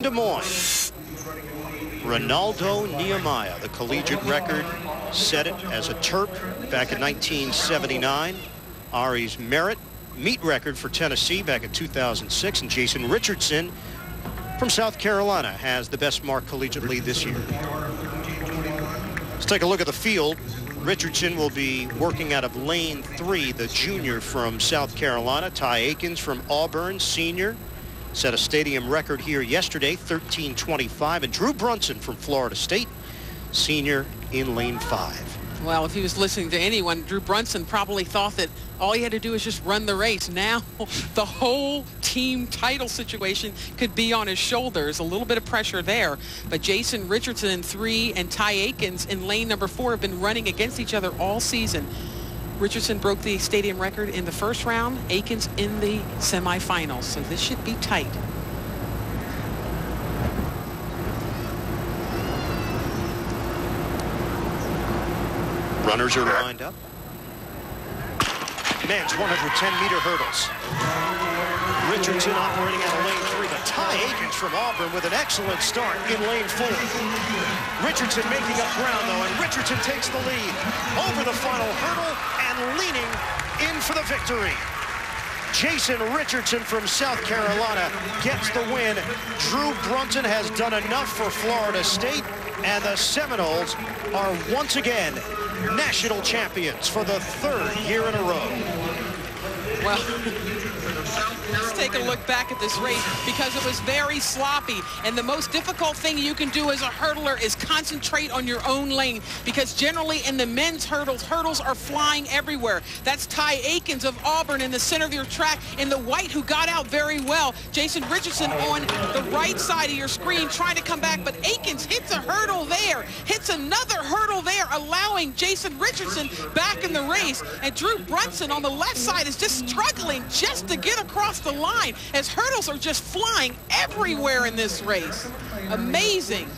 Des Moines. Renaldo Nehemiah, the collegiate record, set it as a Terp back in 1979. Aries Merritt, meet record for Tennessee back in 2006. And Jason Richardson from South Carolina has the best mark collegiately this year. Let's take a look at the field. Richardson will be working out of lane three, the junior from South Carolina. Ty Akins from Auburn, senior. Set a stadium record here yesterday, 13.25. And Drew Brunson from Florida State, senior in lane five. Well, if he was listening to anyone, Drew Brunson probably thought that all he had to do was just run the race. Now, the whole team title situation could be on his shoulders. A little bit of pressure there. But Jason Richardson in three and Ty Akins in lane number four have been running against each other all season. Richardson broke the stadium record in the first round, Akins in the semifinals. So this should be tight. Runners are lined up. Men's 110-meter hurdles. Richardson operating out of lane three, but Ty Akins from Auburn with an excellent start in lane four. Richardson making up ground, though, and Richardson takes the lead over the final hurdle and leaning in for the victory. Jason Richardson from South Carolina gets the win. Drew Brunson has done enough for Florida State, and the Seminoles are once again national champions for the third year in a row. Well, let's take a look back at this race because it was very sloppy. And the most difficult thing you can do as a hurdler is concentrate on your own lane because generally in the men's hurdles, hurdles are flying everywhere. That's Ty Akins of Auburn in the center of your track in the white who got out very well. Jason Richardson on the right side of your screen trying to come back, but Akins hits a hurdle there, hits another hurdle there, allowing Jason Richardson back in the race. And Drew Brunson on the left side is just struggling just to get across the line as hurdles are just flying everywhere in this race. Amazing.